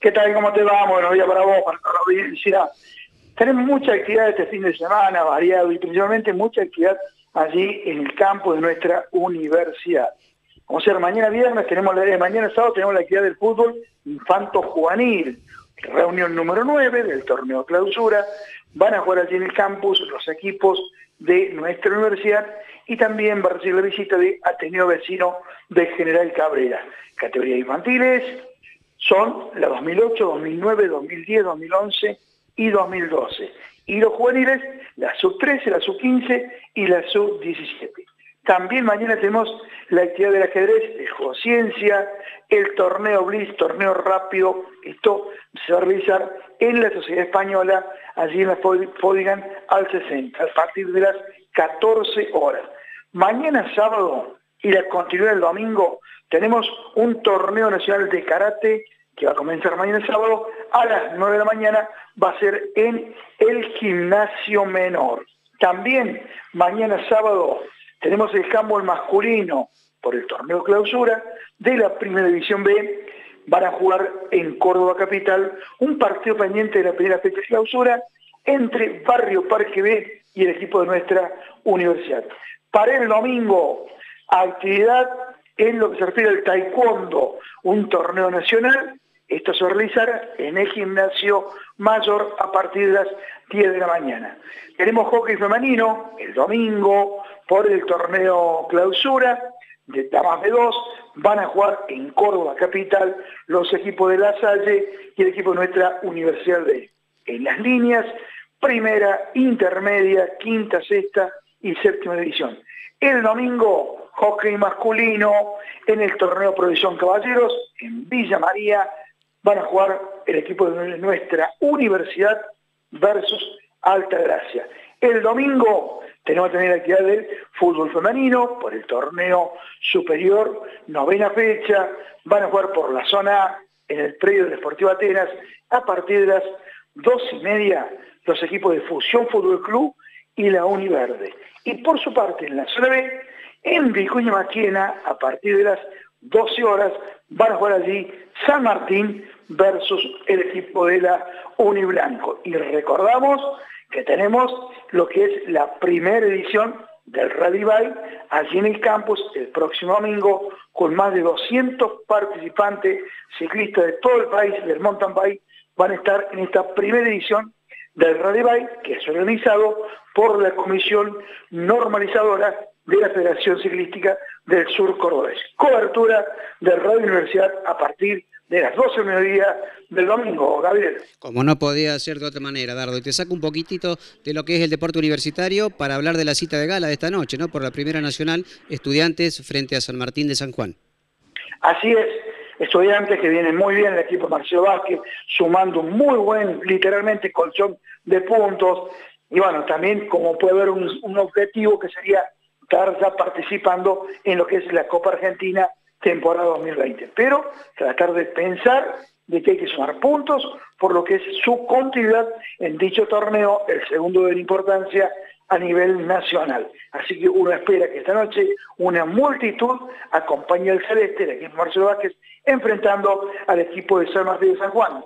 ¿Qué tal? ¿Cómo te va? Buenos días para vos, para la audiencia. Tenemos mucha actividad este fin de semana, variado, y principalmente mucha actividad allí en el campo de nuestra universidad. Vamos a ser mañana viernes, tenemos la, mañana sábado tenemos la actividad del fútbol infanto juvenil, reunión número 9 del torneo clausura. Van a jugar allí en el campus los equipos de nuestra universidad y también va a recibir la visita de Ateneo Vecino de General Cabrera. Categorías infantiles son la 2008, 2009, 2010, 2011 y 2012. Y los juveniles, la sub-13, la sub-15 y la sub-17. También mañana tenemos la actividad del ajedrez, el juego ciencia, el torneo Blitz, torneo rápido. Esto se va a realizar en la Sociedad Española, allí en la Fodigan al 60, a partir de las 14 horas. Mañana sábado y la continuidad del domingo tenemos un torneo nacional de karate que va a comenzar mañana sábado a las 9 de la mañana, va a ser en el gimnasio menor. También mañana sábado tenemos el handball masculino por el torneo clausura de la primera división B. Van a jugar en Córdoba Capital un partido pendiente de la primera fecha de clausura entre Barrio Parque B y el equipo de nuestra universidad. Para el domingo, actividad en lo que se refiere al taekwondo, un torneo nacional esto se va a realizar en el gimnasio mayor a partir de las 10 de la mañana. Tenemos hockey femenino el domingo por el torneo clausura de Damas de 2. Van a jugar en Córdoba Capital los equipos de La Salle y el equipo de nuestra Universidad de En las líneas, primera, intermedia, quinta, sexta y séptima división. El domingo, hockey masculino en el torneo Provisión Caballeros en Villa María van a jugar el equipo de nuestra universidad versus Alta Gracia. El domingo tenemos también la actividad del fútbol femenino por el torneo superior, novena fecha, van a jugar por la zona en el predio del Deportivo Atenas a partir de las dos y media los equipos de Fusión Fútbol Club y la Univerde. Y por su parte en la zona B, en Vicuña Maquena, a partir de las 12 horas, van a jugar allí San Martín versus el equipo de la Uniblanco. Y recordamos que tenemos lo que es la primera edición del Rally Bike allí en el campus el próximo domingo con más de 200 participantes ciclistas de todo el país del mountain bike van a estar en esta primera edición del Rally Bike que es organizado por la Comisión Normalizadora de la Federación Ciclística del Sur Cordobés. Cobertura del Radio Universidad a partir de las 12 de mediodía del domingo, Gabriel. Como no podía ser de otra manera, Dardo, y te saco un poquitito de lo que es el deporte universitario para hablar de la cita de gala de esta noche, ¿no? Por la Primera Nacional, estudiantes frente a San Martín de San Juan. Así es, estudiantes que vienen muy bien, el equipo Marcelo Vázquez, sumando un muy buen, literalmente, colchón de puntos, y bueno, también como puede haber un, objetivo que sería estar ya participando en lo que es la Copa Argentina temporada 2020. Pero tratar de pensar de que hay que sumar puntos por lo que es su continuidad en dicho torneo, el segundo de la importancia a nivel nacional. Así que uno espera que esta noche una multitud acompañe al Celeste, el equipo Marcelo Vázquez, enfrentando al equipo de San Martín de San Juan.